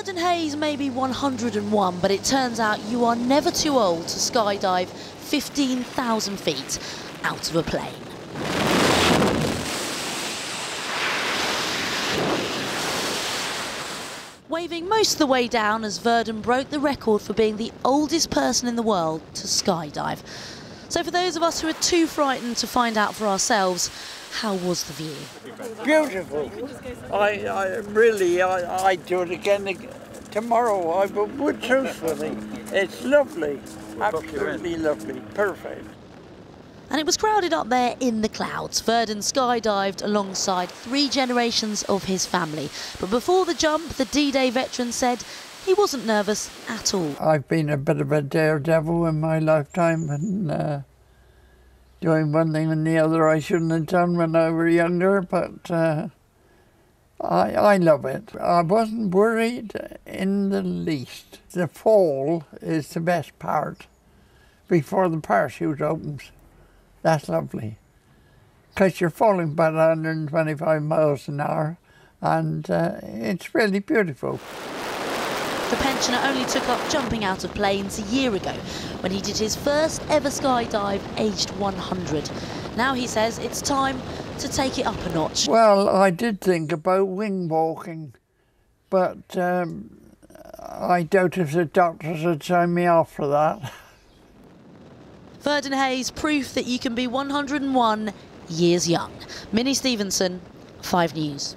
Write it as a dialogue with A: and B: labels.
A: Verdun Hayes may be 101, but it turns out you are never too old to skydive 15,000 feet out of a plane. Waving most of the way down as Verdun broke the record for being the oldest person in the world to skydive. So for those of us who are too frightened to find out for ourselves, how was the view?
B: Beautiful. I, I really, I, I do it again tomorrow. I would truthfully. It's lovely. Absolutely lovely. Perfect.
A: And it was crowded up there in the clouds. Verdun skydived alongside three generations of his family. But before the jump, the D-Day veteran said he wasn't nervous at all.
B: I've been a bit of a daredevil in my lifetime and uh, doing one thing and the other I shouldn't have done when I were younger, but uh, I, I love it. I wasn't worried in the least. The fall is the best part before the parachute opens. That's lovely. Because you're falling about 125 miles an hour and uh, it's really beautiful.
A: The pensioner only took up jumping out of planes a year ago when he did his first ever skydive aged 100. Now he says it's time to take it up a notch.
B: Well, I did think about wing walking, but um, I doubt if the doctors would sign me off for that.
A: Verdun Hayes, proof that you can be 101 years young. Minnie Stevenson, 5 News.